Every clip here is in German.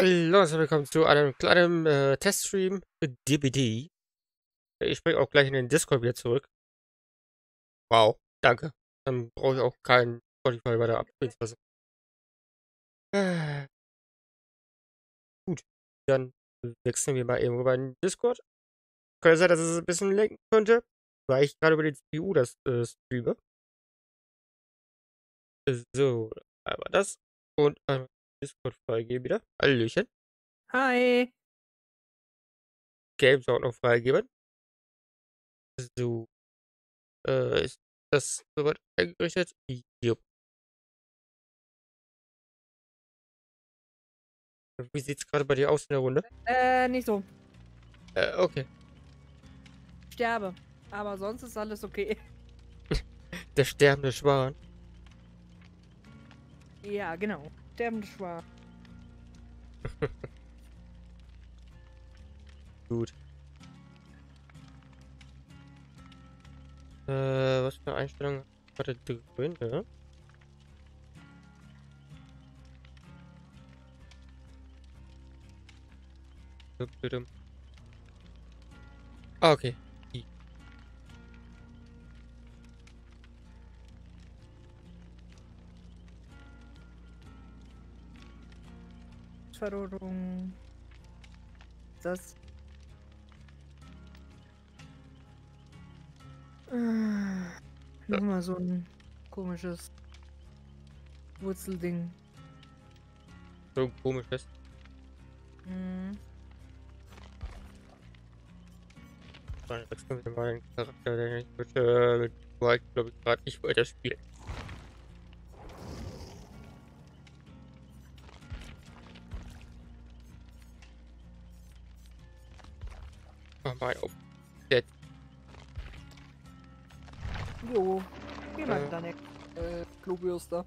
Hallo, herzlich willkommen zu einem kleinen äh, Teststream DBD. Ich springe auch gleich in den Discord wieder zurück. Wow, danke. Dann brauche ich auch keinen Spotify weiter abspielen lassen. Äh. Gut, dann wechseln wir mal eben rüber in den Discord. Könnte sein, dass es ein bisschen lenken könnte, weil ich gerade über die CPU das äh, streame. So, einmal das und einmal Discord freigeben wieder. Hallöchen. Hi. Games auch noch freigeben. So. Äh, ist das soweit eingerichtet? Jupp. Wie sieht's gerade bei dir aus in der Runde? Äh, nicht so. Äh, okay. Sterbe. Aber sonst ist alles okay. der sterbende Schwan. Ja, genau. Sterbende Schwan. Gut. Äh, was für Einstellungen hat er drin, ne? Ah, okay. Verrodung. Das. Ah, Nochmal so ein komisches Wurzelding. So ein komisches. Mhm. Dann wechseln wir mal den Charakter, den ich mit, äh, mit White, glaube ich, gerade nicht weiter mal auf. Dead. Jo, geh mal äh, deine äh, Klobürste.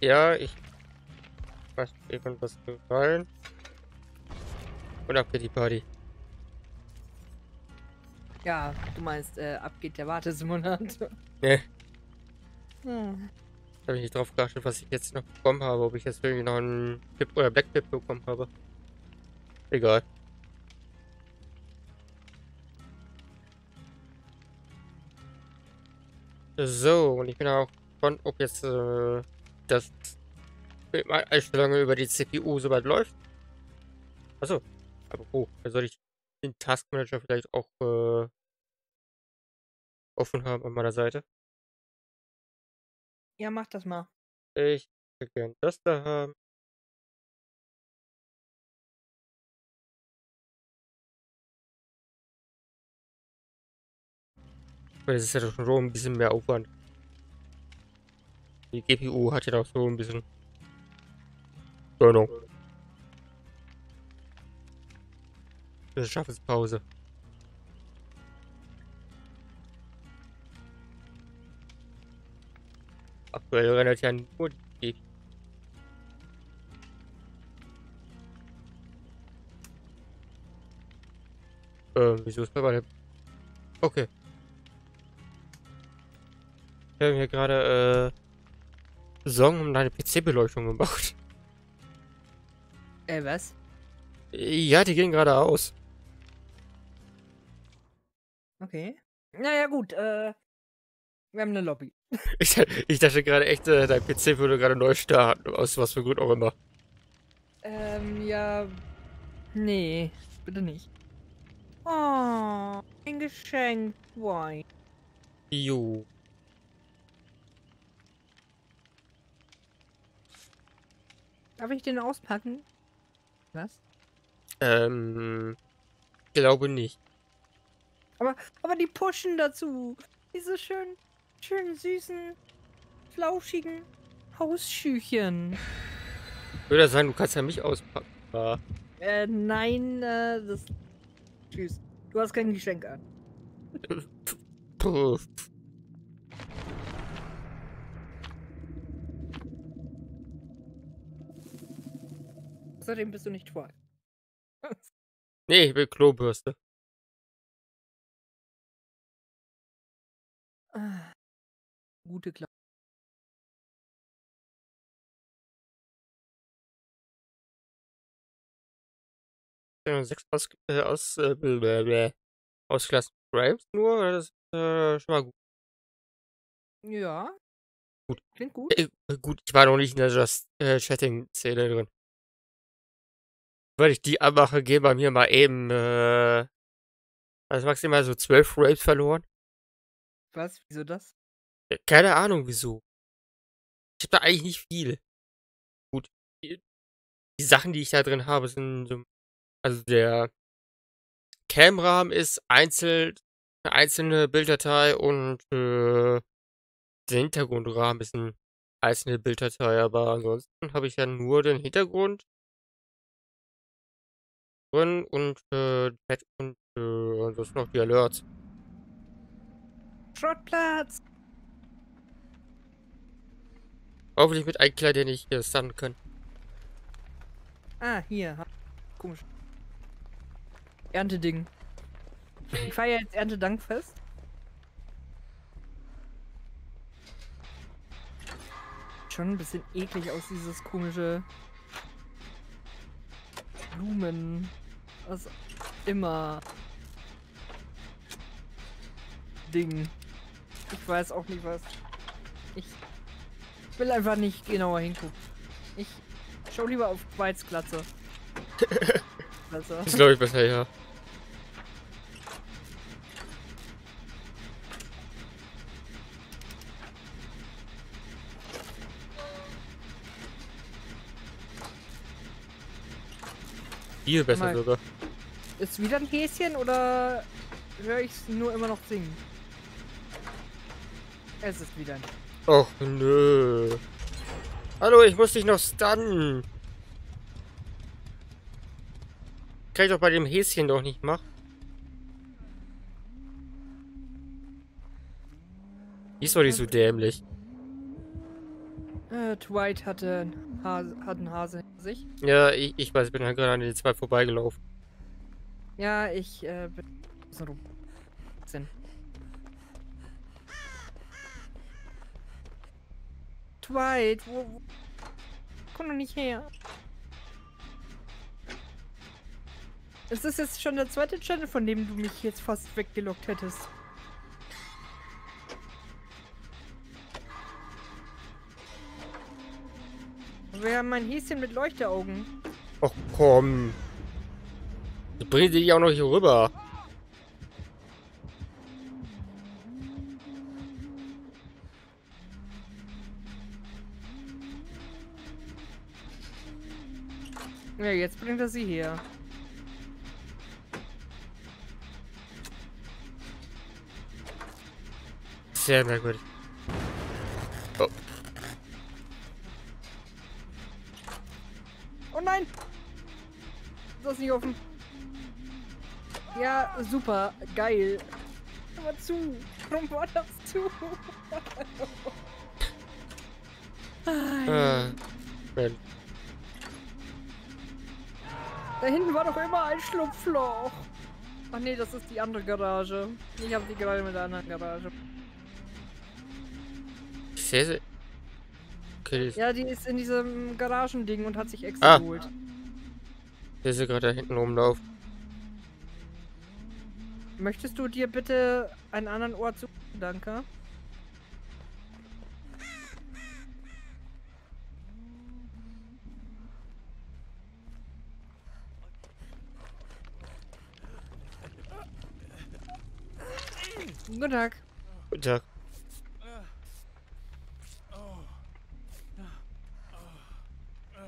Ja, ich mach eben was gefallen. Und ab geht die Party. Ja, du meinst, äh, ab geht der Wartesimulator. Ne. Hm. Habe ich nicht drauf geachtet, was ich jetzt noch bekommen habe. Ob ich jetzt irgendwie noch einen Pip oder Black Pip bekommen habe. Egal. So, und ich bin auch gespannt, ob jetzt äh, das Einstellungen über die CPU soweit läuft. Achso, aber oh, da soll ich den Task Manager vielleicht auch äh, offen haben an meiner Seite. Ja, mach das mal. Ich würde gerne das da haben. Weil es ist ja schon ein bisschen mehr Aufwand. Die GPU hat ja doch so ein bisschen. Das Schaffenspause. Aktuell rennt ja nur die Ähm, wieso ist bei Okay. Wir haben hier gerade äh, Song um deine PC-Beleuchtung gebaut. Äh, was? Ja, die gehen gerade aus. Okay. Naja, gut, äh. Wir haben eine Lobby. ich, ich dachte gerade echt, äh, dein PC würde gerade neu starten, aus was für Grund auch immer. Ähm, ja. Nee, bitte nicht. Oh, ein Geschenk. Why? Jo. Darf ich den auspacken? Was? Ähm, glaube nicht. Aber, aber die pushen dazu. Diese schön, schön süßen, flauschigen Hausschüchen. Würde sein, du kannst ja mich auspacken. Ja. Äh, nein, äh, das. Tschüss. Du hast kein Geschenk an. Außerdem bist du nicht voll. nee, ich will Klobürste. Ah, gute Klappe. Einstellung 6 aus, äh, aus, äh, blablabla, ausgelassen Frames nur. Das ist äh, schon mal gut. Ja. Gut. Klingt gut. Äh, gut, ich war noch nicht in der Just äh, Chatting-Szene drin. Wenn ich die anmache, gehen bei mir mal eben, äh, also maximal so 12 Frames verloren. Was? Wieso das? Äh, Keine Ahnung wieso. Ich habe da eigentlich nicht viel. Gut. Die, die Sachen, die ich da drin habe, sind so, also der Cam-Rahmen ist einzeln, eine einzelne Bilddatei und äh, der Hintergrundrahmen ist eine einzelne Bilddatei, aber ansonsten habe ich ja nur den Hintergrund drin und äh, Chat und äh, ansonsten noch die Alerts. Schrottplatz! Hoffentlich mit einem Kleider, den ich äh, stunnen kann. Ah, hier. Komisch. Ernteding. Ich feiere jetzt Erntedankfest. Schon ein bisschen eklig aus, dieses komische Blumen. Was immer. Ding. Ich weiß auch nicht was. Ich will einfach nicht genauer hingucken. Ich schau lieber auf Weizglatze. Besser. Das glaube ich besser, ja. Viel besser sogar. Ist wieder ein Häschen oder höre ich es nur immer noch singen? Es ist wieder ein. Och nö. Hallo, ich muss dich noch stunnen. Kann ich doch bei dem Häschen doch nicht machen. Die ist doch nicht so dämlich. Äh, Dwight hatte einen Hase, hat einen Hase hinter sich. Ja, ich, ich weiß, ich bin halt gerade an den zwei vorbeigelaufen. Ja, ich äh, bin so rum. Sinn. Dwight, wo, wo? Komm doch nicht her. Es ist jetzt schon der zweite Channel, von dem du mich jetzt fast weggelockt hättest. Wir haben ein Häschen mit Leuchteaugen. Och komm. Sie dich auch noch hier rüber. Ja, jetzt bringt er sie her. Sehr merkwürdig. Oh, Oh nein! Das ist nicht offen. Ja, super. Geil. Aber zu. Warum war das zu? äh, Mensch. Da hinten war doch immer ein Schlupfloch. Ach nee, das ist die andere Garage. Ich habe die gerade mit der anderen Garage. Ich sehe sie. Okay, ich Ja, die ist in diesem Garagending und hat sich extra Ah. geholt. sehe sie gerade da hinten rumlaufen. Möchtest du dir bitte einen anderen Ort suchen? Danke. Guten Tag. Guten Tag.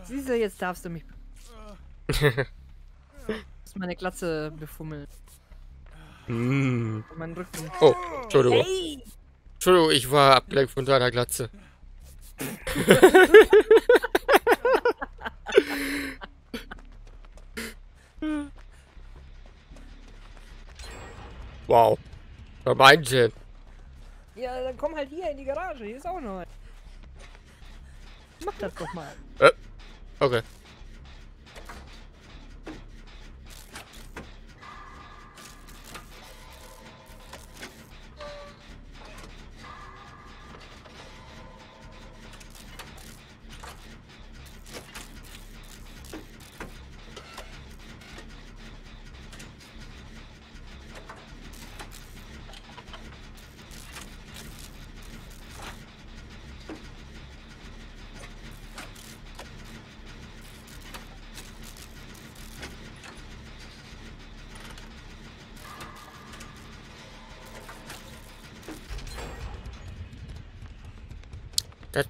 Siehst du, jetzt darfst du mich. Musst meine Glatze befummeln. Mm. Meinen Rücken. Oh, Entschuldigung. Hey! Entschuldigung, ich war abgelenkt von deiner Glatze. wow. Was meint ihr? Ja, dann komm halt hier in die Garage. Hier ist auch noch ein. Mach das doch mal. Okay.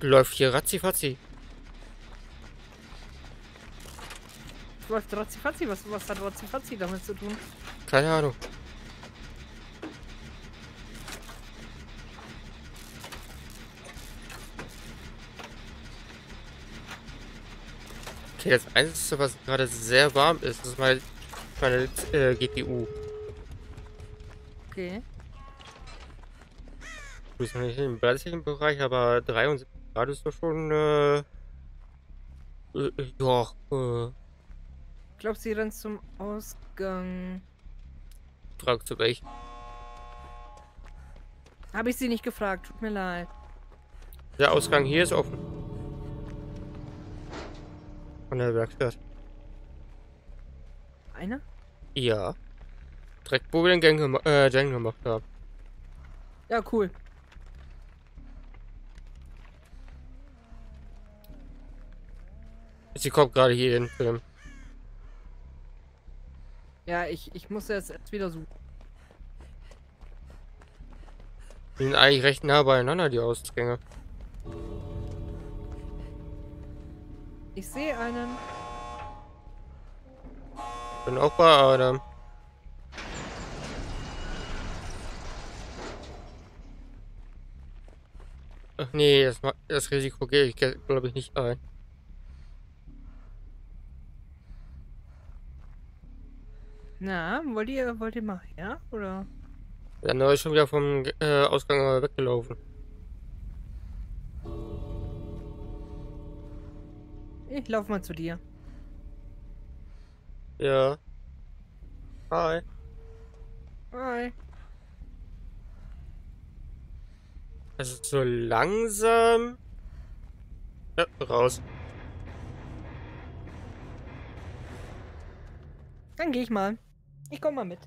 Läuft hier ratzifatzi. Läuft Ratzifatzi? Was, was hat Ratzifatzi damit zu tun? Keine Ahnung. Okay, das Einzige, was gerade sehr warm ist, ist meine, meine äh, GPU. Okay. Du bist noch nicht im Bereich, aber 73 Grad ist doch schon, äh, äh, ja, äh, Glaubst du, rennt zum Ausgang? frag zu welch. Habe ich sie nicht gefragt, tut mir leid. Der Ausgang hier ist offen. Von der Werkstatt. Einer? Ja. Direkt wo wir den Gang, gema äh, Gang gemacht haben. Ja, cool. Sie kommt gerade hier in den Film. Ja, ich, ich muss jetzt wieder suchen. Die sind eigentlich recht nah beieinander, die Ausgänge. Ich sehe einen. Bin auch bei Adam. Ach nee, das, das Risiko gehe ich, glaube ich, nicht ein. Na, wollt ihr, wollt ihr mal her? Oder? Der andere ist schon wieder vom äh, Ausgang weggelaufen. Ich lauf mal zu dir. Ja. Hi. Hi. Ist so langsam. Ja, raus. Dann gehe ich mal. Ich komm mal mit.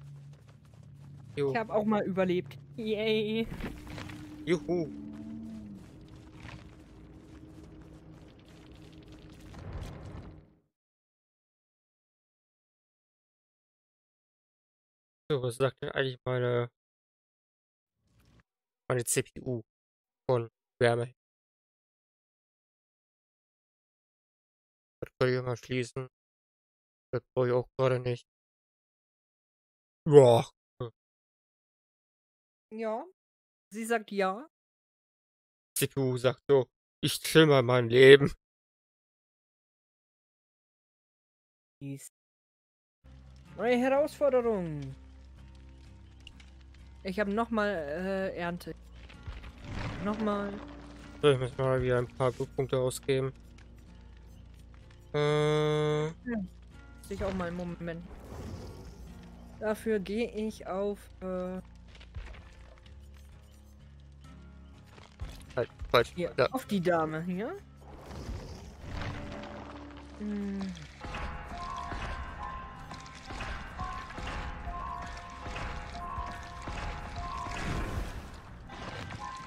Jo. Ich habe auch mal überlebt. Yay. Juhu. So, was sagt denn eigentlich meine meine CPU von Wärme? Das kann ich mal schließen. Das brauche ich auch gerade nicht. Ja, Ja. Sie sagt ja. CPU sagt so, ich chill mal mein Leben. Neue Herausforderung. Ich habe nochmal äh, Ernte. Nochmal. So, ich muss mal wieder ein paar Blutpunkte ausgeben. Äh, Sich auch mal einen Moment. Dafür gehe ich auf. Äh, halt, falsch. hier, Ja, auf die Dame hier. Hm.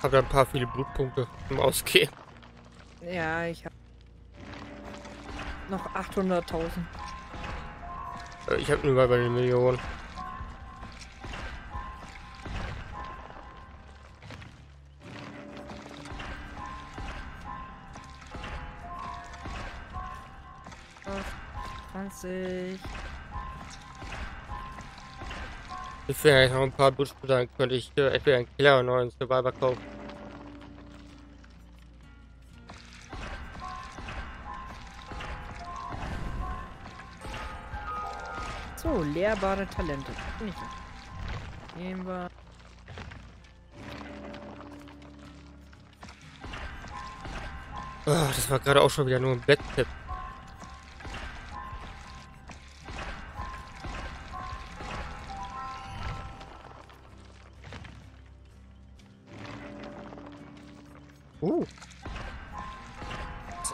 hab da ein paar viele Blutpunkte im Ausgehen. Ja, ich habe noch 800.000. Äh, Ich hab nur bei den Millionen. Ich will eigentlich noch ein paar Blutpunkte, dann könnte ich äh, entweder einen Killer oder einen neuen Survivor kaufen. So, lehrbare Talente. Nicht. Nehmen wir. Ah, das war gerade auch schon wieder nur ein Black Tip.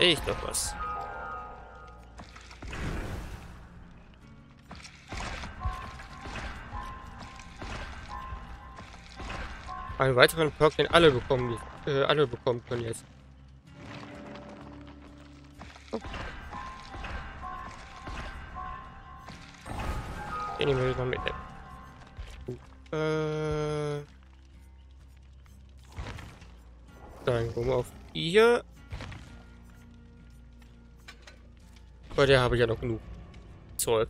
Ich doch was. Einen weiteren Perk, den alle bekommen, äh, alle bekommen können jetzt. Den nehmen wir mal mitnehmen. Gut. Äh. Dann gucken wir auf hier. Bei der habe ich ja noch genug Zeug.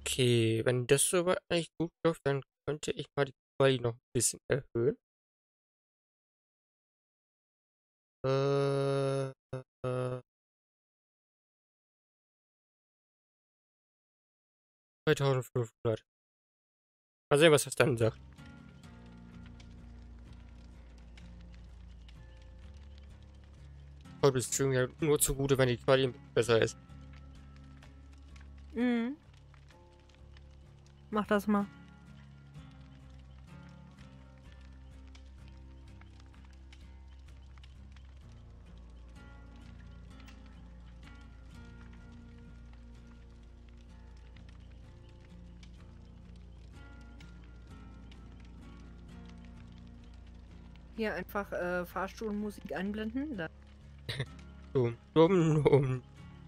Okay, wenn das so eigentlich gut läuft, dann könnte ich mal die Quali noch ein bisschen erhöhen. Äh, 2500. Mal sehen, was das dann sagt. Heute ist Stream ja nur zugute, wenn die Quali besser ist. Mhm. Mach das mal. Hier einfach äh, Fahrstuhlmusik einblenden. Da. Dumm, dumm, dumm.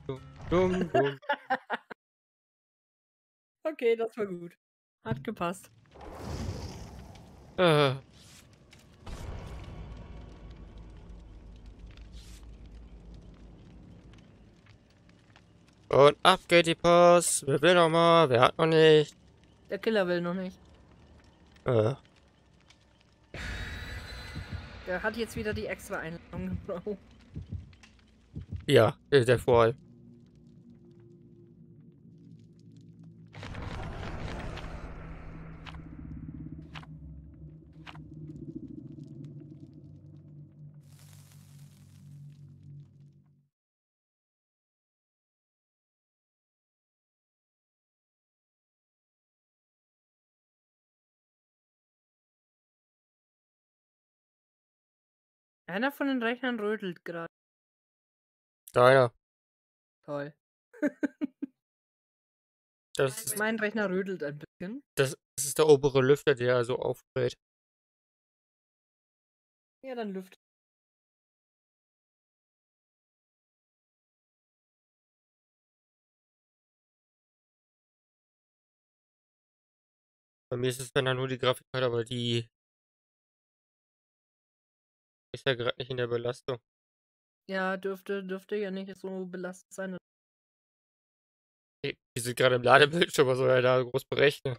Dumm, dumm, dumm. Okay, das war gut. Hat gepasst. äh. Und ab geht die Post. Wer will noch mal? Wer hat noch nicht? Der Killer will noch nicht. Äh. Der hat jetzt wieder die extra Einladung gebraucht. Ja, der der Fall. Einer von den Rechnern rödelt gerade. Deiner. Toll. Das ist, Mein Rechner rödelt ein bisschen. das, das ist der obere Lüfter, der so aufdreht. Ja, dann lüft. Bei mir ist es dann nur die Grafikkarte, aber die ist ja gerade nicht in der Belastung. Ja, dürfte, dürfte ja nicht so belastet sein. Die die sind gerade im Ladebildschirm, was soll er da groß berechnen?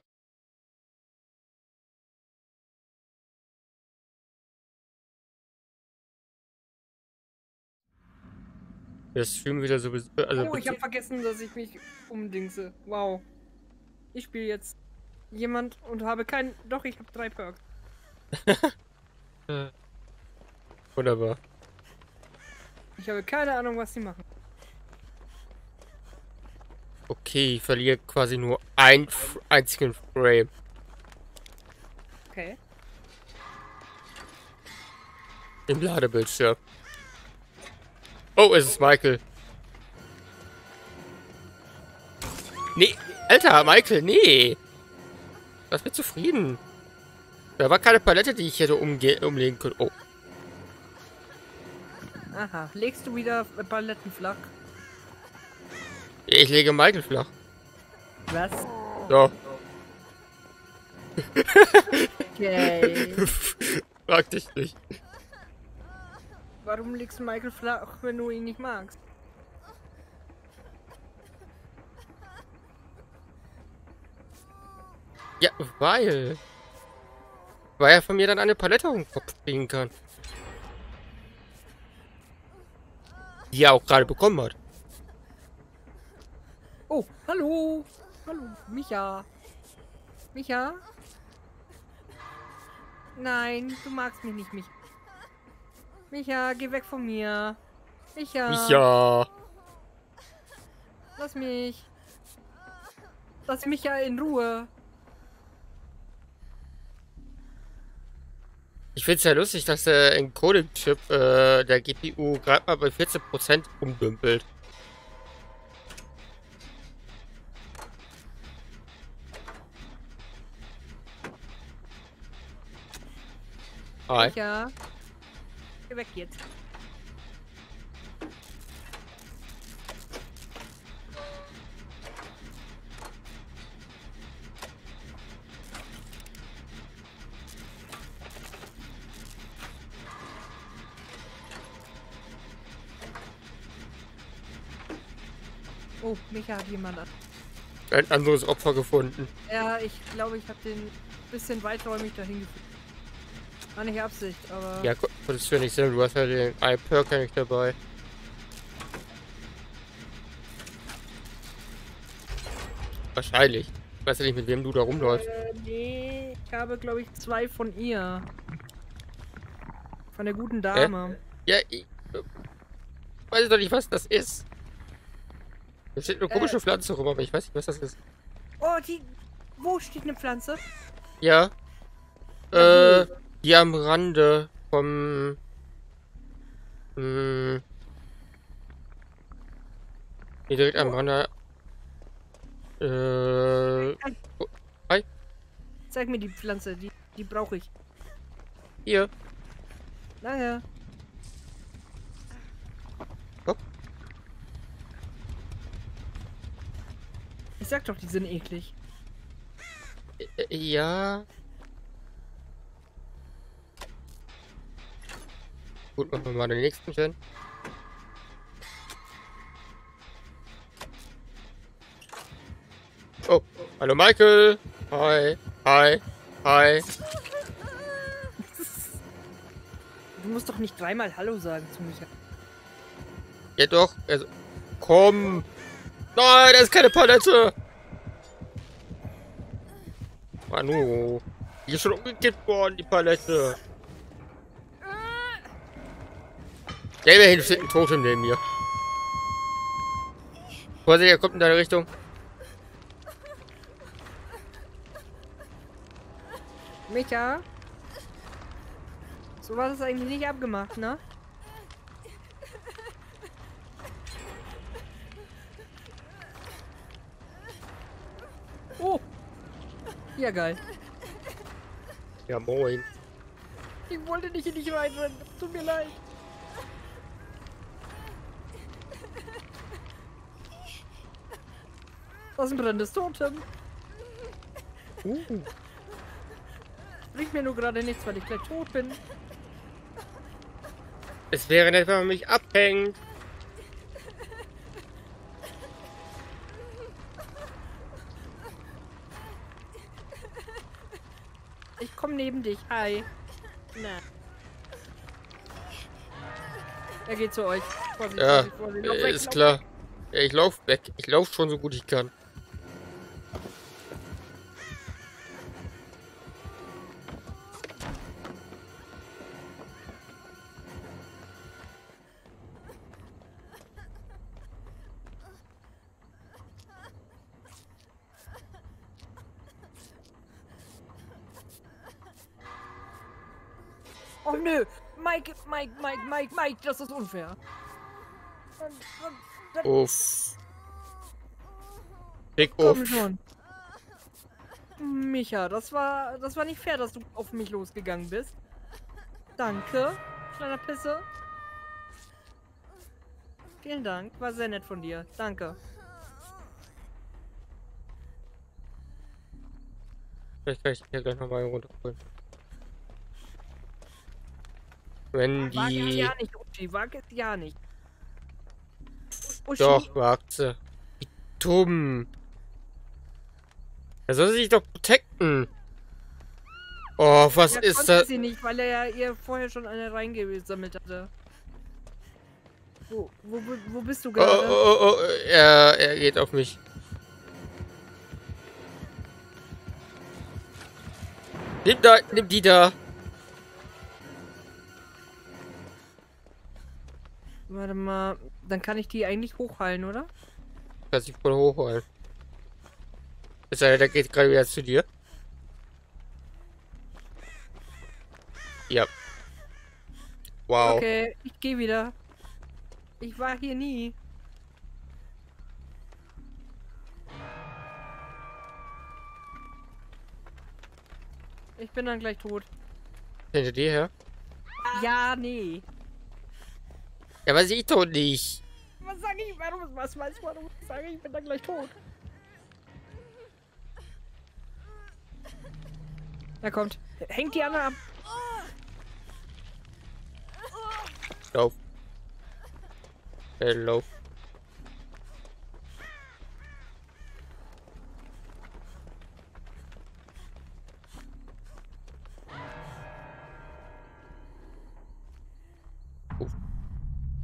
Der Stream wieder so. Also oh, ich habe vergessen, dass ich mich umdingse. Wow. Ich spiele jetzt jemand und habe keinen. Doch, ich habe drei Perks. Wunderbar. Ich habe keine Ahnung, was sie machen. Okay, ich verliere quasi nur einen einzigen Frame. Okay. Im Ladebildschirm. Oh, es ist Michael. Nee, Alter, Michael, nee. Lass mich zufrieden. Da war keine Palette, die ich hätte umlegen können. Oh, Aha. Legst du wieder Paletten flach? ich lege Michael flach. Was? So. Okay. Frag dich nicht. Warum legst du Michael flach, wenn du ihn nicht magst? Ja, weil. Weil er von mir dann eine Palette um den Kopf kriegen kann. Die er auch gerade bekommen hat. Oh, hallo. Hallo, Micha. Micha? Nein, du magst mich nicht, Micha. Micha, geh weg von mir. Micha. Micha. Lass mich. Lass mich ja in Ruhe. Ich find's ja lustig, dass der Encoding-Chip äh, der GPU gerade mal bei 14% umdümpelt. Hi. Micha. Geh weg jetzt. Oh, Micha hat jemand an. Ein anderes Opfer gefunden. Ja, ich glaube, ich habe den ein bisschen weiträumig dahin geführt. War nicht Absicht, aber... Ja, konntest du ja nicht sehen, du hast ja den einen Perk ja nicht dabei. Wahrscheinlich. Ich weiß ja nicht, mit wem du da rumläufst. Äh, nee, ich habe, glaube ich, zwei von ihr. Von der guten Dame. Ja, ich äh, weiß doch nicht, was das ist. Da steht eine komische Äh. Pflanze rum, aber ich weiß nicht, was das ist. Oh, die... Wo steht eine Pflanze? Ja. Äh, die am Rande vom... Hm, hier direkt am Rande... Äh, Zeig mir die Pflanze, die, die brauche ich. hier. Danke. Ich sag doch, die sind eklig. Äh, ja. Gut, machen wir mal den nächsten Gen. Oh, hallo Michael. Hi, hi, hi. Du musst doch nicht dreimal Hallo sagen zu Micha. Ja doch, also, komm. Nein, das ist keine Palette. Manu, die ist schon umgekippt worden, die Palette. Ja, immerhin steht ein Totem neben mir. Vorsicht, er kommt in deine Richtung. Micha? So war das eigentlich nicht abgemacht, ne? Oh! Ja, geil. Ja, moin. Ich wollte nicht in dich reinrennen. Tut mir leid. Das ist ein brennendes Totem. Uh. Bringt mir nur gerade nichts, weil ich gleich tot bin. Es wäre nett, wenn man mich abhängt. Ich komme neben dich. Hi. Na. Er geht zu euch. Vorsicht, Ja, Vorsicht, Vorsicht. Lauf äh, ist lauf klar. Ja, ich lauf weg. Ich lauf schon so gut ich kann. Mike, Mike, das ist unfair. Uff. Big Komm Uff. schon. Micha, das war, das war nicht fair, dass du auf mich losgegangen bist. Danke, kleiner Pisse. Vielen Dank, war sehr nett von dir. Danke. Vielleicht kann ich hier gleich nochmal runterholen. Wenn Wag es die... ja nicht, Uschi, wag es ja nicht. Uschi, Doch, wagt sie. Wie dumm. Er soll sich doch protecten. Oh, was ja, ist das? sie nicht, weil er ja ihr vorher schon eine reingesammelt hatte. Wo, wo, wo- bist du Oh, gerade? oh, oh, oh, er, er geht auf mich. Nimm da, nimm die da. Warte mal, dann kann ich die eigentlich hochheilen, oder? Kannst dich voll hochholen. Es sei denn, der geht gerade wieder zu dir. Ja. Wow. Okay, ich gehe wieder. Ich war hier nie. Ich bin dann gleich tot. Hinter dir her? Ja, nee. Ja, aber sieht doch nicht. Was sag ich? Warum? Was weiß ich? Warum sage ich, ich bin dann gleich tot? Er kommt. Hängt die anderen ab. Lauf. Äh, lauf.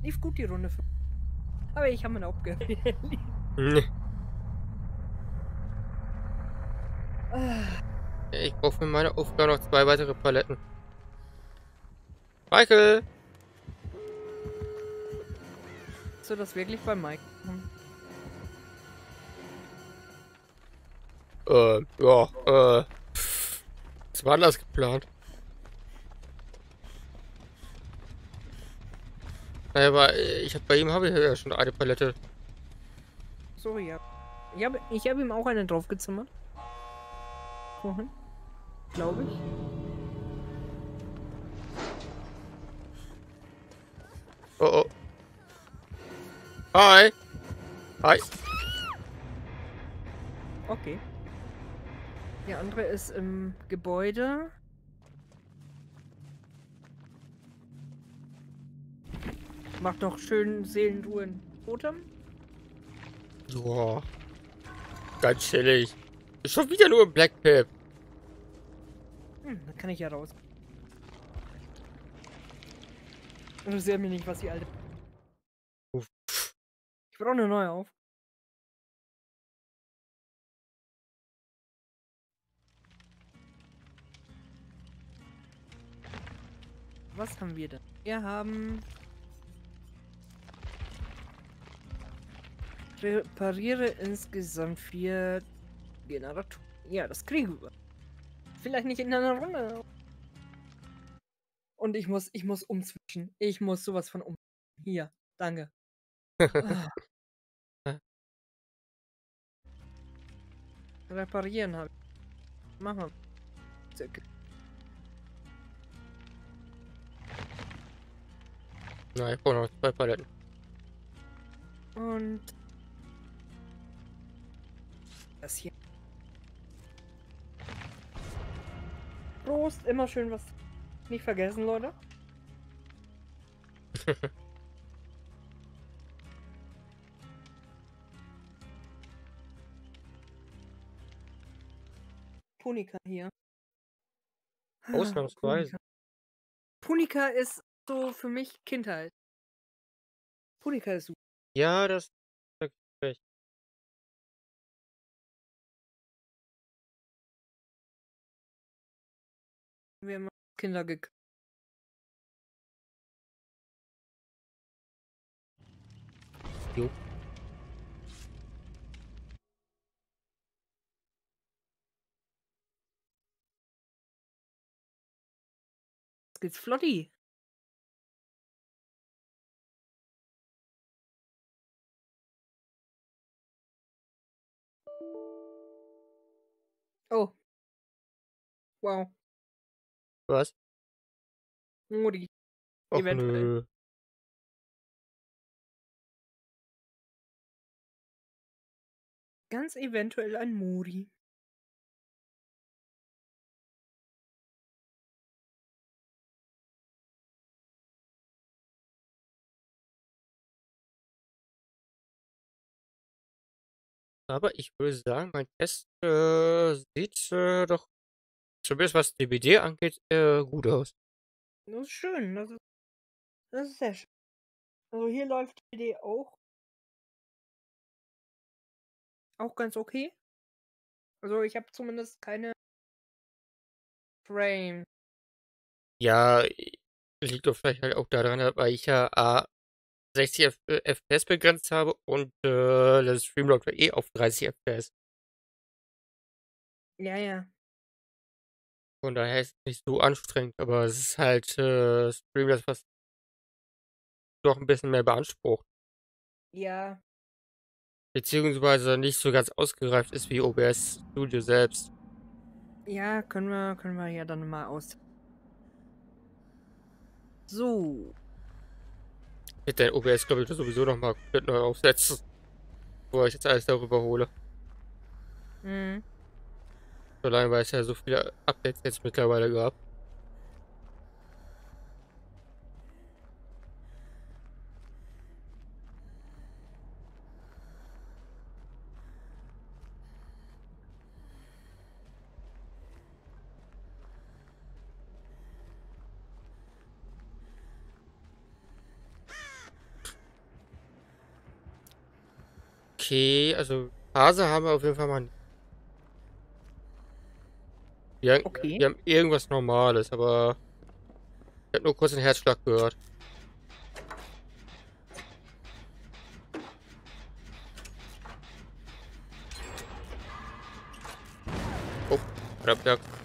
Lief gut die Runde. Aber ich habe. Nee. Ah, Ich brauche für meine Aufgabe noch zwei weitere Paletten. Michael! Hast du das wirklich bei Mike? Hm. Äh, ja, äh. Was war anders geplant? Naja, aber äh, ich hab bei ihm habe ich ja schon eine Palette. So, ja. Ich habe ich hab ihm auch einen draufgezimmert. Vorhin. Glaube ich. Oh oh. Hi! Hi! Okay. Der andere ist im Gebäude. Macht noch schön Seelenruhe in Totem. Joa. Ganz chillig. Ist schon wieder nur ein Black Pip. Hm, dann kann ich ja raus. Interessiert mich nicht, was die alte. Uff. Ich brauche eine neue auf. Was haben wir da? Wir haben. Repariere insgesamt vier Generatoren. Ja, das kriegen wir. Vielleicht nicht in einer Runde. Und ich muss, ich muss umzwischen. Ich muss sowas von um. Hier, danke. Ah. Reparieren habe ich. Machen wir. Zirkel. Nein, ich brauche noch zwei Paletten. Und das hier. Prost, immer schön was nicht vergessen, Leute. Punika hier. Ah, Ausnahmsweise. Punika. Punika ist so für mich Kindheit. Punika ist super. Ja, das. Wir haben Kinder. Jo. Jetzt geht's flotti. Oh. Wow. Was? Modi. Och, Eventuell. nö. Ganz eventuell ein Modi. Aber ich würde sagen, mein Test äh, sieht äh, doch, zumindest was DBD angeht, äh, gut aus. Das ist schön. Das ist, das ist sehr schön. Also hier läuft Idee auch. Auch ganz okay. Also ich habe zumindest keine Frame. Ja, liegt doch vielleicht halt auch daran, weil ich ja A 60 F äh, FPS begrenzt habe und äh, das Streamload war eh auf 30 FPS. Ja, ja. Von daher ist es nicht so anstrengend, aber es ist halt äh, Streamlabs, was doch ein bisschen mehr beansprucht. Ja. Beziehungsweise nicht so ganz ausgereift ist wie OBS Studio selbst. Ja, können wir, können wir ja dann mal aus. So. Mit der OBS, glaube ich, sowieso nochmal komplett neu aufsetzen. Bevor ich jetzt alles darüber hole. Mhm. Nur lange, weil es ja so viele Updates jetzt mittlerweile gab. Okay, also Hase haben wir auf jeden Fall mal wir, Okay. wir haben irgendwas Normales, aber ich habe nur kurz den Herzschlag gehört. Oh, Rappjagd.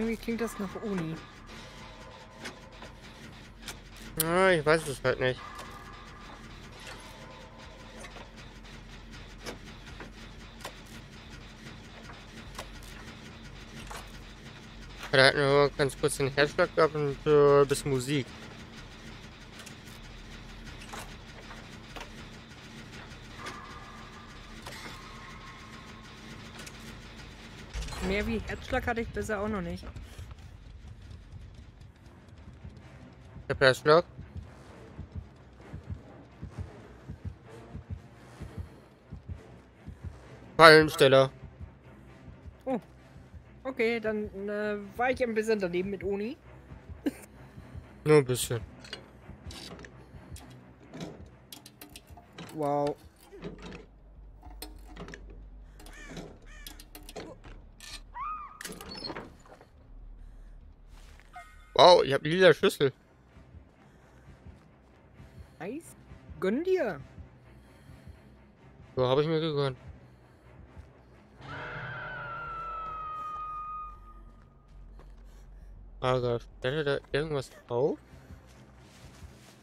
Irgendwie klingt das nach Uni. Ah, ich weiß es halt nicht. Er hat nur ganz kurz den Herzschlag gehabt und äh, bisschen Musik. Mehr wie Herzschlag hatte ich bisher auch noch nicht. Der Herzschlag. Fallensteller. Okay, dann äh, war ich ein bisschen daneben mit Uni. Nur ein bisschen. Wow. Wow, ich habe lila Schlüssel. Nice. Gönn dir. So habe ich mir gegönnt. Frage, stelle da irgendwas auf?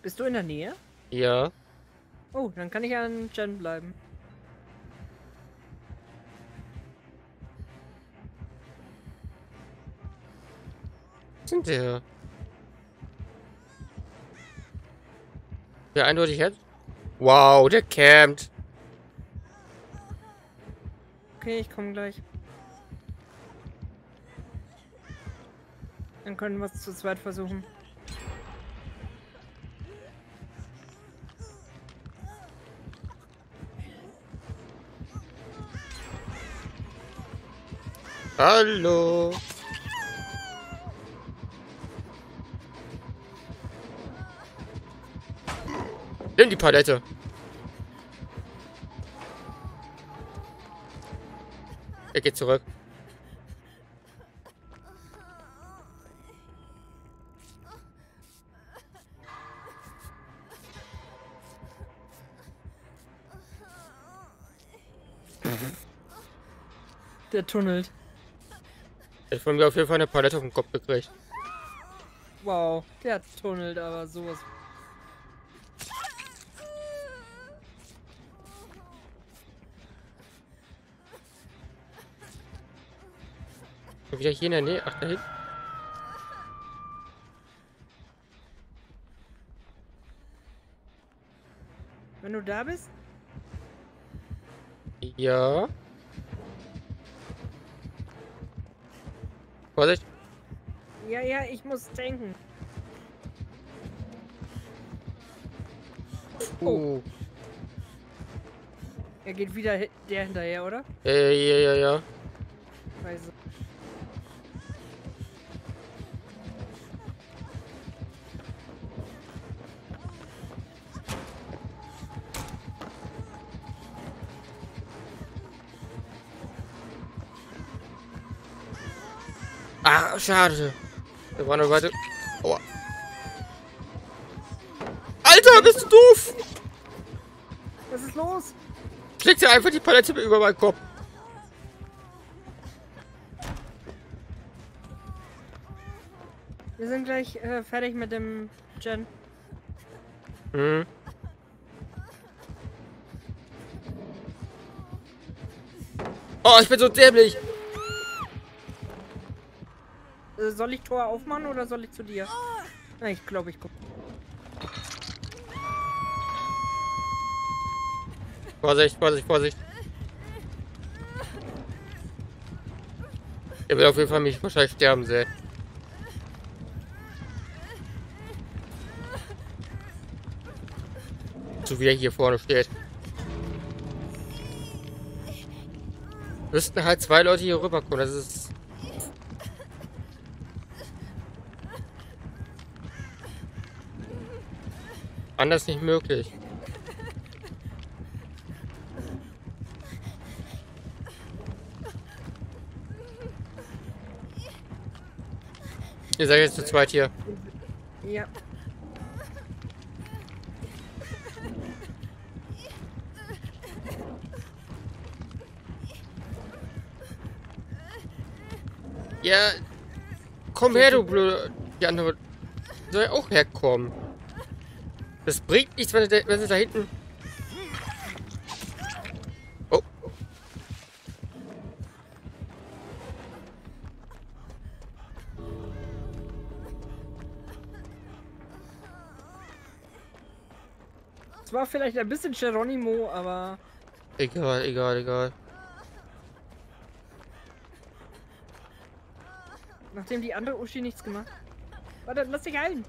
Bist du in der Nähe? Ja. Oh, dann kann ich an Jen bleiben. Sind der? Ja, eindeutig jetzt. Wow, der campt. Okay, ich komme gleich. Dann können wir es zu zweit versuchen. Hallo. Die Palette. Er geht zurück. Der tunnelt. Er hat von mir auf jeden Fall eine Palette auf den Kopf gekriegt. Wow, der tunnelt aber sowas. Und wieder hier in der Nähe. Ach, da hinten. Wenn du da bist, Ja. Vorsicht. ja, ja, ich muss denken. Uh. Er geht wieder der hinterher, oder? Äh, ja, ja, ja. Schade. Wir waren noch weiter. Aua. Alter, bist du doof? Was ist los? Schlägt dir einfach die Palette über meinen Kopf. Wir sind gleich äh, fertig mit dem Gen. Hm. Oh, ich bin so dämlich. soll ich Tor aufmachen oder soll ich zu dir? Ich glaube, ich gucke. Vorsicht, Vorsicht, Vorsicht. Er will auf jeden Fall mich wahrscheinlich sterben sehen. So wie er hier vorne steht. Müssten halt zwei Leute hier rüberkommen. Das ist Anders nicht möglich. Ihr seid jetzt zu zweit hier. Ja. Ja. Komm her, du blöde. Die andere soll ja auch herkommen. Das bringt nichts, wenn sie, wenn sie da hinten. Oh. Es war vielleicht ein bisschen Geronimo, aber Egal, egal, egal. nachdem die andere Uschi nichts gemacht. Warte, lass dich ein.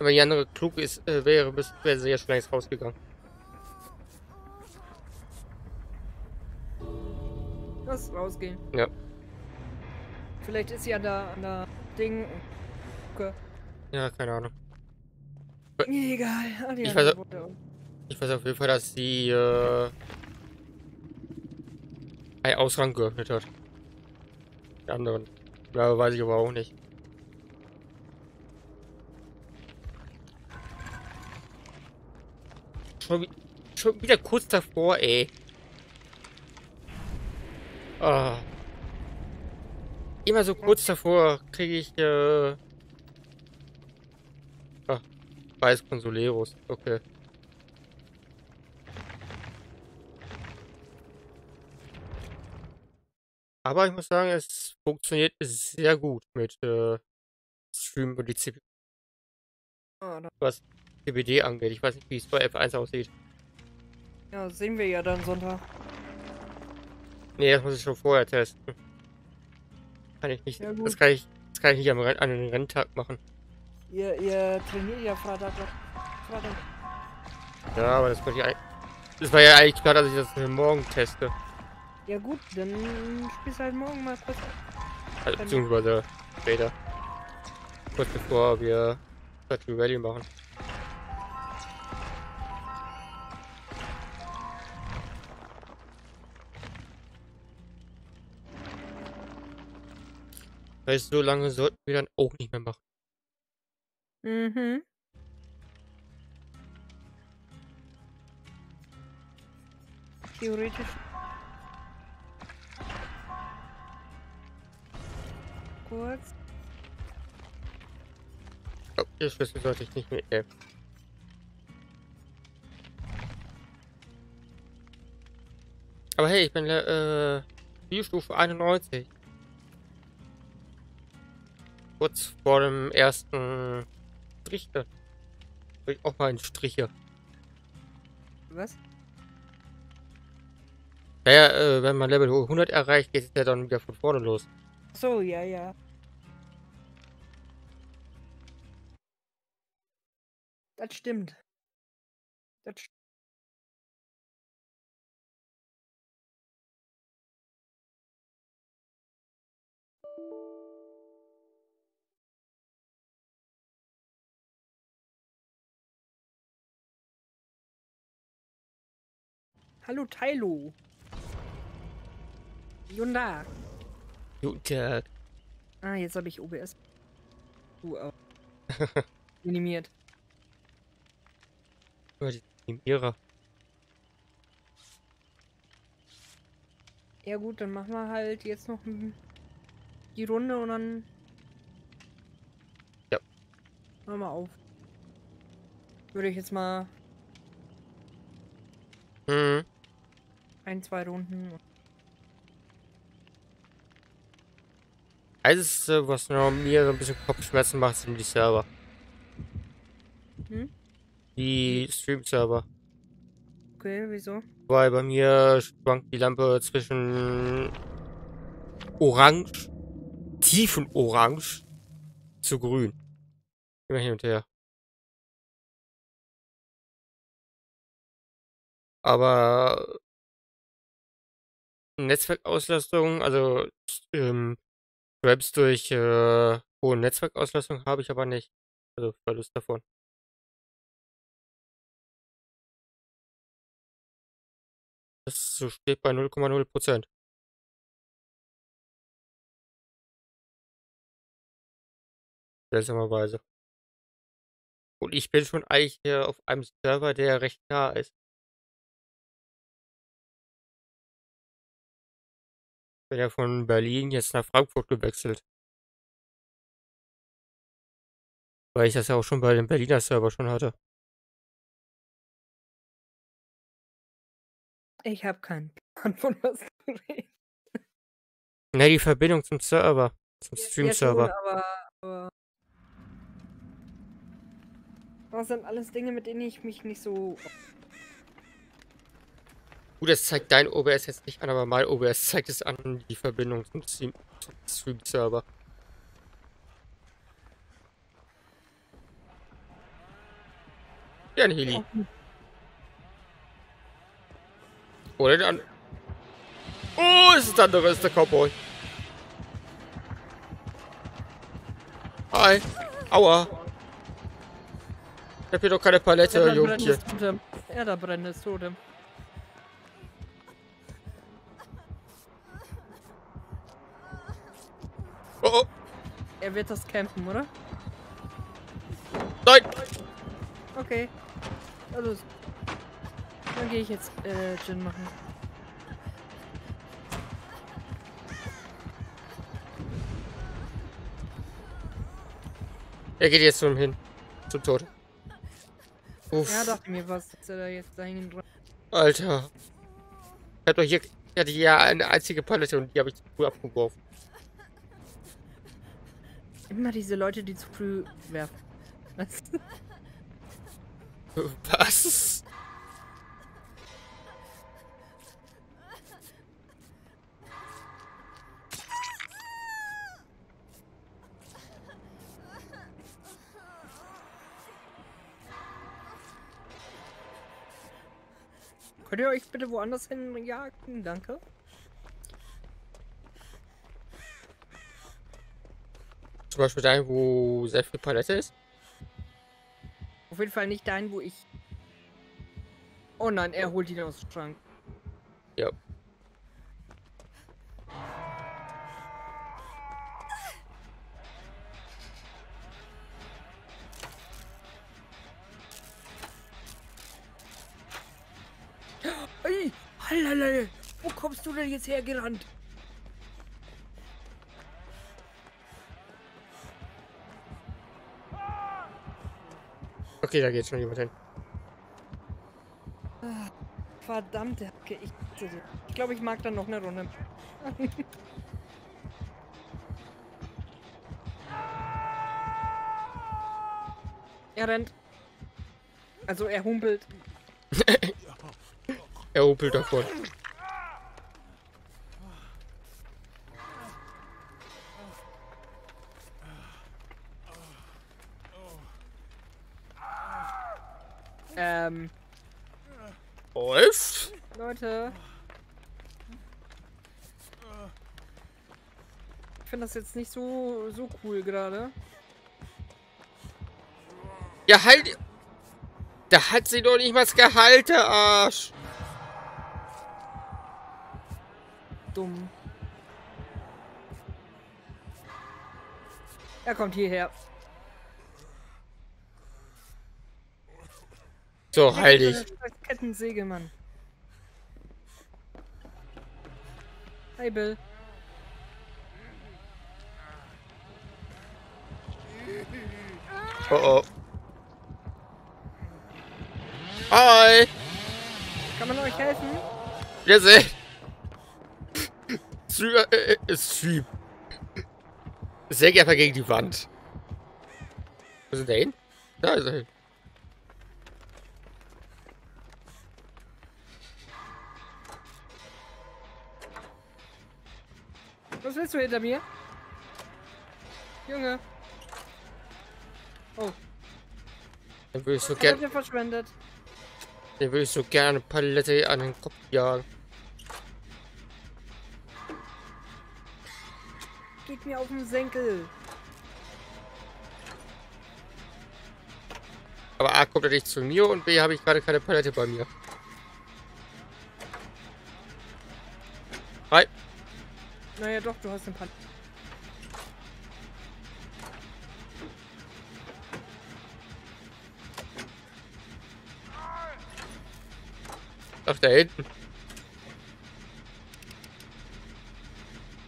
Wenn die andere klug ist, äh, wäre, wäre sie ja schon längst rausgegangen. Lass rausgehen. Ja. Vielleicht ist sie an der, an der Ding. Okay. Ja, keine Ahnung. Egal. Ich weiß- Ich weiß auf jeden Fall, dass sie äh, einen Ausgang geöffnet hat. Die anderen. Ja, weiß ich aber auch nicht. Schon wieder kurz davor, ey. Ah. Immer so kurz davor kriege ich äh. Ah, Weiß Consoleros. Okay. Aber ich muss sagen, es funktioniert sehr gut mit äh, Stream und die CPU, Ah, was CBD angeht. Ich weiß nicht, wie es bei F1 aussieht. Ja, sehen wir ja dann Sonntag. Nee, das muss ich schon vorher testen. Kann ich nicht. Ja, das kann ich, das kann ich nicht am Renn, an einem Renntag machen. Ihr, ihr trainiert ja Freitag. Freitag. Ja, aber das könnte ich eigentlich. Das war ja eigentlich klar, dass ich das morgen teste. Ja gut, dann spielst du halt morgen mal kurz. Also, beziehungsweise später. Kurz bevor wir Stardew Valley machen. Weil so lange sollten wir dann auch nicht mehr machen. Mhm. Theoretisch. Kurz. Oh, den Schlüssel sollte ich nicht mitnehmen. Aber hey, ich bin äh, Spielstufe 91. Kurz vor dem ersten Strich. da. Will ich auch mal einen Strich hier. Was? Naja, äh, wenn man Level 100 erreicht, geht es ja dann wieder von vorne los. So, ja, ja. Das stimmt. Das st Hallo Tylo. Guten Tag. Ah, jetzt habe ich OBS. Uh, auch. Minimiert. Die Ihrer. Ja gut, dann machen wir halt jetzt noch die Runde und dann... Ja. Hör mal auf. Würde ich jetzt mal Hm. ein, zwei Runden... Alles, äh, was noch mir so ein bisschen Kopfschmerzen macht, sind die Server. Hm? Die Stream-Server. Okay, wieso? Weil bei mir schwankt die Lampe zwischen orange, tiefen orange zu grün. Immer hin und her. Aber Netzwerkauslastung, also ähm, Raps durch äh, hohe Netzwerkauslastung habe ich aber nicht. Also Verlust davon. Das so steht bei 0,0 Prozent. Seltsamerweise. Und ich bin schon eigentlich hier auf einem Server, der recht nah ist. Bin ja von Berlin jetzt nach Frankfurt gewechselt. Weil ich das ja auch schon bei dem Berliner Server schon hatte. Ich habe keinen Plan von was du redest. Ne, die Verbindung zum Server. Zum Ja, Stream-Server. aber, aber das sind alles Dinge, mit denen ich mich nicht so. Gut, das zeigt dein OBS jetzt nicht an, aber mein OBS zeigt es an, die Verbindung zum Stream- zum Stream-Server. Ja, ein Heli. Oder der andere. Oh, ist das andere, ist der Cowboy. Hi. Aua. Ich hab hier doch keine Palette, Junge. es. Ja, da brennt es Totem. Oh, oh. Er wird das campen, oder? Nein. Okay. Also. Dann gehe ich jetzt äh, Gin machen. Er geht jetzt zum hin. Zum Tod. Uff. Ja, dachte mir was, dass er da jetzt dahin dran. Alter. Ich hab doch hier. Ich hatte ja eine einzige Palette und die habe ich zu früh abgeworfen. Immer diese Leute, die zu früh werfen. Was? Was? Könnt ihr euch bitte woanders hin jagen? Danke. Zum Beispiel dahin, wo sehr viel Palette ist. Auf jeden Fall nicht dahin, wo ich. Oh nein, er holt ihn aus dem Schrank. Ja. Ey, hallalala, wo kommst du denn jetzt hergerannt? Okay, da geht schon jemand hin. Verdammte Hacke, ich. Ich glaube, ich mag dann noch eine Runde. er rennt. Also er humpelt. Er humpelt davon. Ähm, Wolf? Leute. Ich finde das jetzt nicht so, so cool gerade. Ja, halt. Da hat sie doch nicht mal Gehalt, der Arsch. Dumm. Er kommt hierher. So, halt dich. Kettensäge, Mann. Hi, Bill. Oh oh. Hi. Kann man euch helfen? Wir sehen. Stream. Äh, äh, Stream. Säge einfach gegen die Wand. Wo ist denn der hin? Da ist er hin. Was willst du hinter mir? Junge. Oh, Dann würdest du was gern. habt ihr verschwendet? Den würde ich so gerne Palette an den Kopf jagen. Geht mir auf den Senkel. Aber A kommt er nicht zu mir und B habe ich gerade keine Palette bei mir. Naja, doch, du hast ein paar. Ach, da hinten.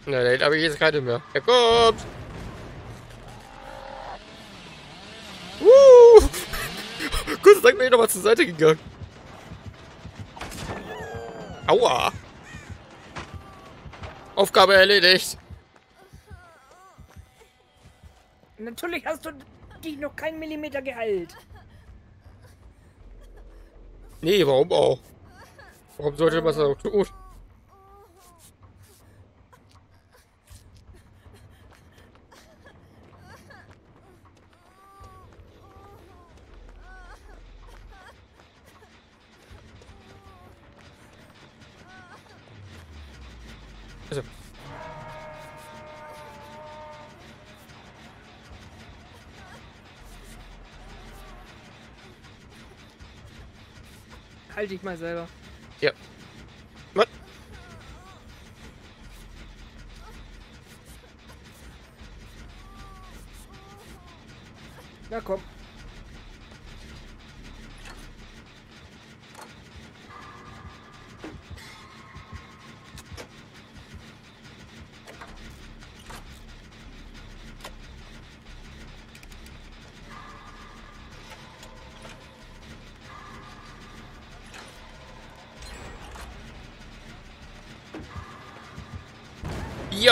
Na, da hinten habe ich jetzt keine mehr. Er kommt! Uh! Gott sei Dank bin ich nochmal zur Seite gegangen. Aua! Aufgabe erledigt. Natürlich hast du dich noch keinen Millimeter geheilt. Nee, warum auch? Warum sollte man das auch tun? Halt dich mal selber.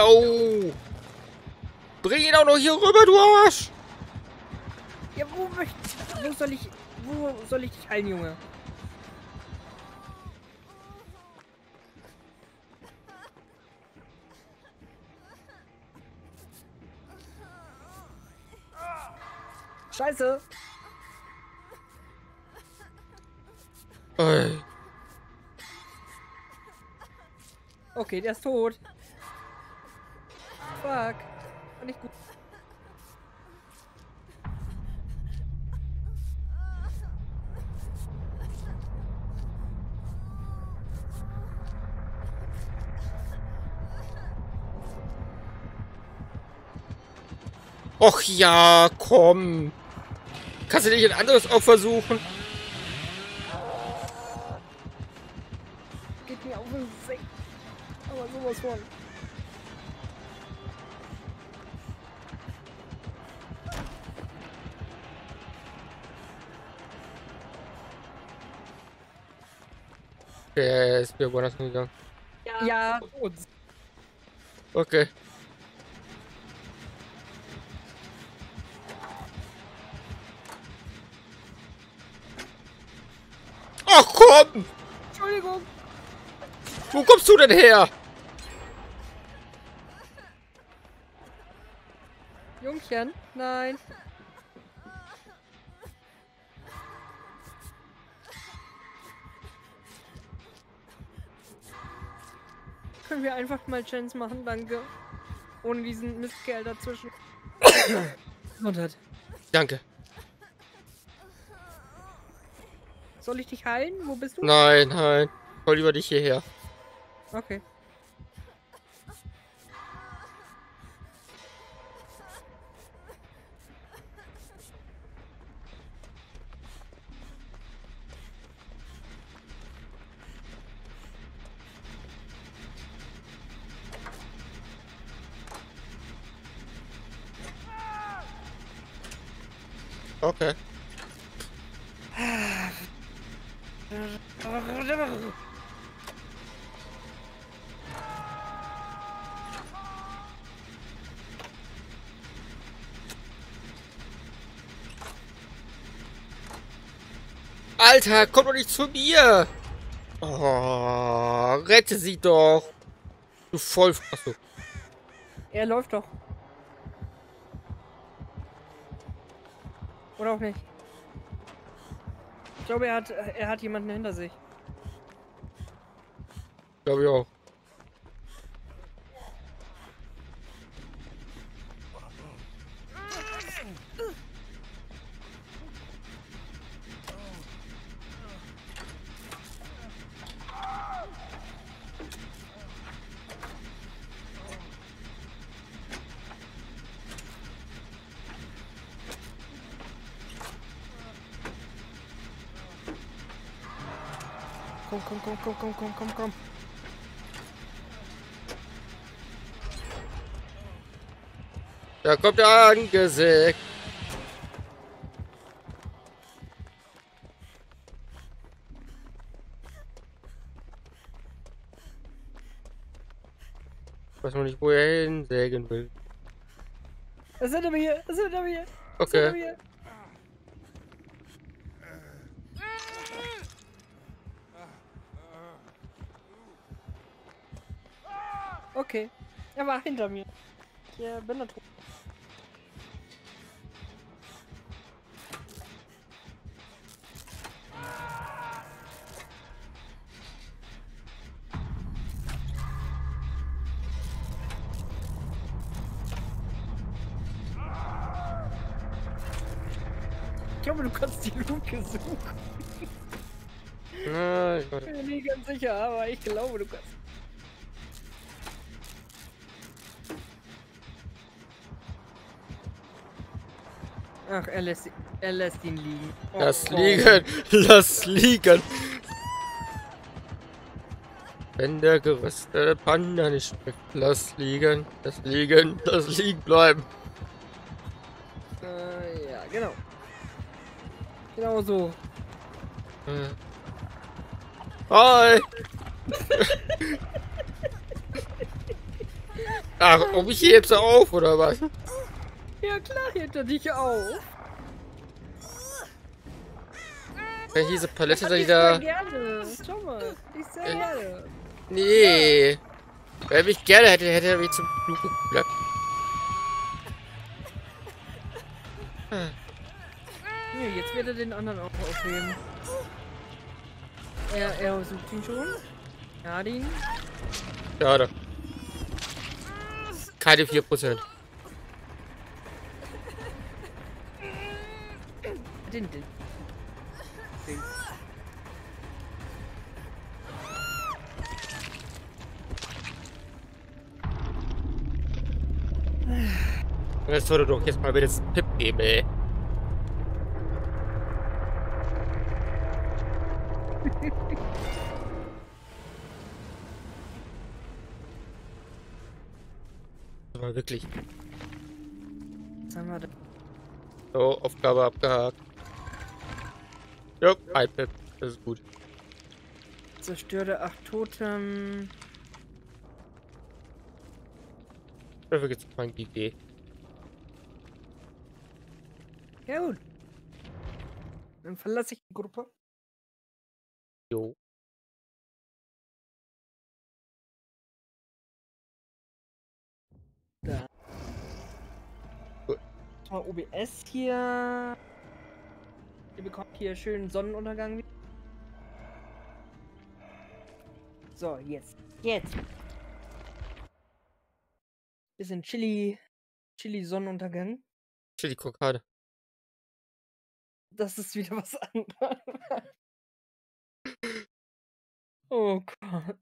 Yo! Bring ihn auch noch hier rüber, du Arsch! Ja, wo möcht... Wo soll ich... Wo soll ich dich heilen, Junge? Scheiße! Ey. Okay, der ist tot. War nicht gut. Och ja, komm. Kannst du nicht ein anderes auch versuchen? Ist wieder woanders hingegangen. Ja, gut. Okay. Ach komm! Entschuldigung. Wo kommst du denn her? Jungchen? Nein. Einfach mal Chance machen, danke. Ohne diesen Mistkerl dazwischen. Gesundheit. Danke. Soll ich dich heilen? Wo bist du? Nein, nein. Hol lieber dich hierher. Okay. Okay. Alter, komm doch nicht zu mir! Oh, rette sie doch! Du voll... Achso. Er läuft doch. Auch nicht. glaube, er hat, er hat jemanden hinter sich. Glaube ich auch. Komm, komm, komm, komm, komm, komm, komm. Da kommt er angesägt. Ich weiß noch nicht, wo er hinsägen will. Da sind wir hier, da sind wir hier. Okay, er war hinter mir. Ich bin da tot. Ich glaube, du kannst die Luke suchen. Na, ich Ich bin mir nicht ganz sicher, aber ich glaube, du kannst. Ach, er lässt, er lässt ihn liegen. Oh, Lass komm. liegen. Lass liegen. Wenn der geröstete Panda nicht schmeckt, lass liegen. Lass liegen. Lass liegen bleiben. Äh, ja, genau. Genau so. Äh. Hi. Ach, ob ich heb's auf oder was? Ja, klar, hinter dich auf. Wenn diese Palette da Ich wieder. sehr gerne. Schau mal, ich sehr Äh. gerne. Nee. Wenn mich gerne hätte, hätte er mich zum Flug geklappt. Nee, jetzt wird er den anderen auch aufheben. Er, er sucht ihn schon. Hat ihn. Schade. Keine 4%. Den, den. den. Und jetzt sollte doch jetzt mal wieder das Pip geben, ey. Aber wirklich. Was haben wir da? So, Aufgabe abgehakt. Jo, Pip. Das ist gut. Zerstörte acht Totem. Dafür gibt's eine Idee. Ja gut. Dann verlasse ich die Gruppe. Jo. Da. Gut. Mal OBS hier. Ihr bekommt hier schönen Sonnenuntergang. So, jetzt. Jetzt. Bisschen Chili. Chili Sonnenuntergang. Chili Kokade. Das ist wieder was anderes. oh Gott.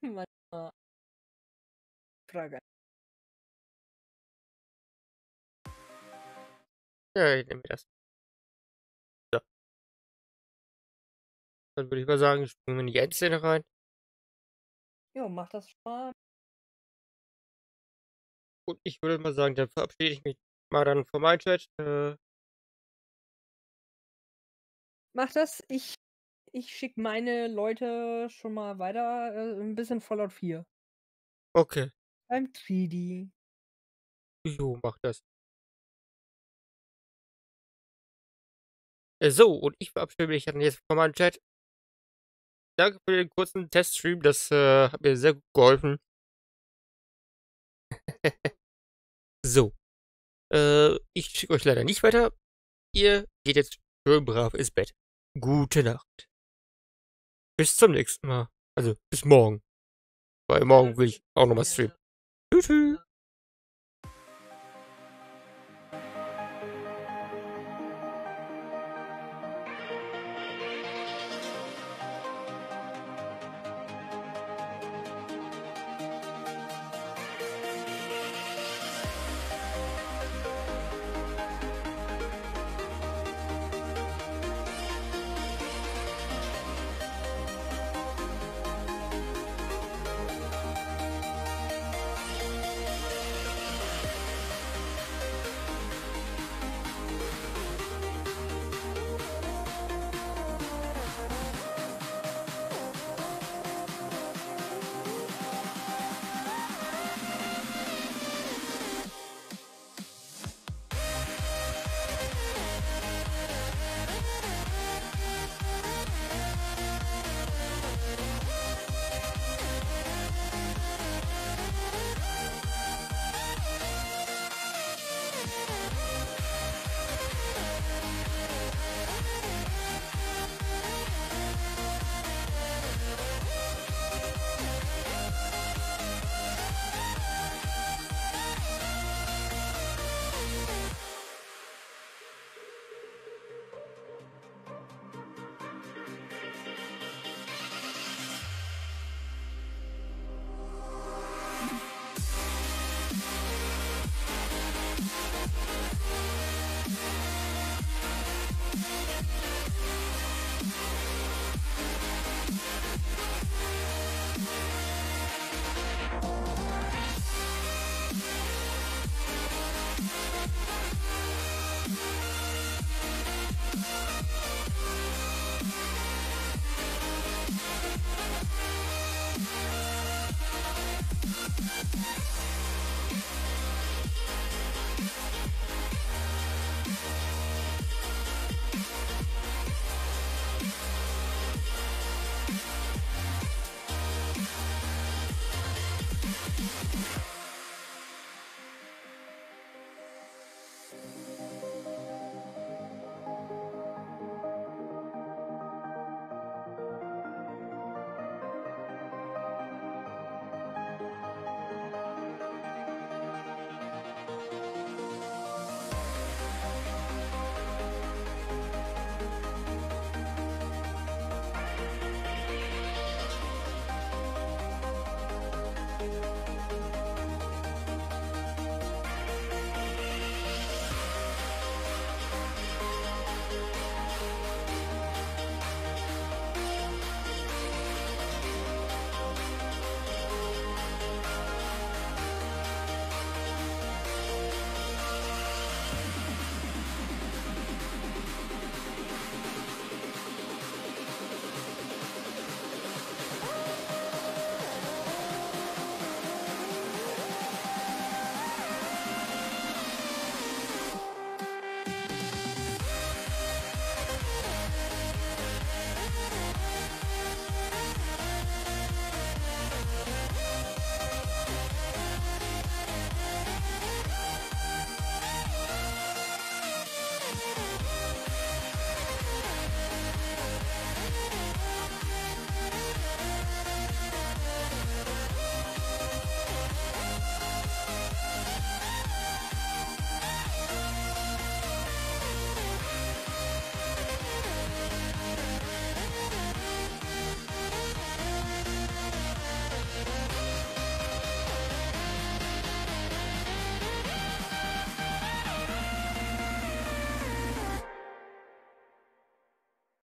Meine Frage. Ja, ich nehme das. Dann würde ich mal sagen, springen wir in die Endszene rein. Jo, mach das schon mal. Und ich würde mal sagen, dann verabschiede ich mich mal dann von meinem Chat. Äh, Mach das. Ich, ich schicke meine Leute schon mal weiter. Äh, ein bisschen Fallout 4. okay. Beim 3D. Jo, mach das. Äh, So, und ich verabschiede mich dann jetzt von meinem Chat. Danke für den kurzen Teststream, das äh, hat mir sehr gut geholfen. so. Äh, ich schicke euch leider nicht weiter. Ihr geht jetzt schön brav ins Bett. gute Nacht. Bis zum nächsten Mal. Also, bis morgen. Weil morgen will ich auch nochmal streamen. Tschüss.